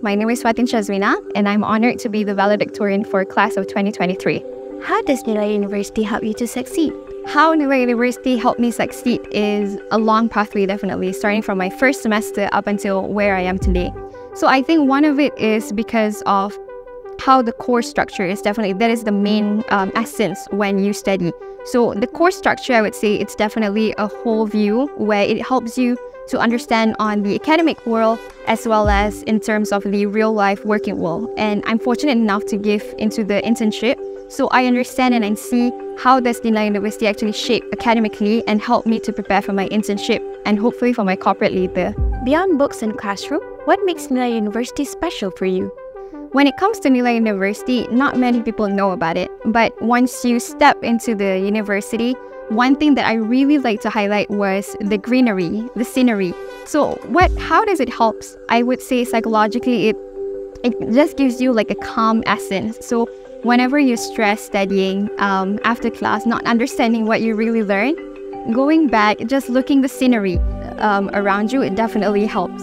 My name is Fatin Syazwina, and I'm honored to be the valedictorian for class of 2023. How does Nilai University help you to succeed? How Nilai University helped me succeed is a long pathway, definitely, starting from my first semester up until where I am today. So I think one of it is because of how the course structure is definitely that is the main um, essence when you study. So the course structure, I would say, it's definitely a whole view where it helps you to understand on the academic world as well as in terms of the real life working world. And I'm fortunate enough to give into the internship. So I understand and I see how does Nilai University actually shape academically and help me to prepare for my internship and hopefully for my corporate later. Beyond books and classroom, what makes Nilai University special for you? When it comes to Nilai University, not many people know about it. But once you step into the university, one thing that I really like to highlight was the greenery, the scenery. So what how does it help? I would say psychologically it it just gives you like a calm essence. So whenever you're stressed studying um, after class, not understanding what you really learned, going back, just looking the scenery um, around you, it definitely helps.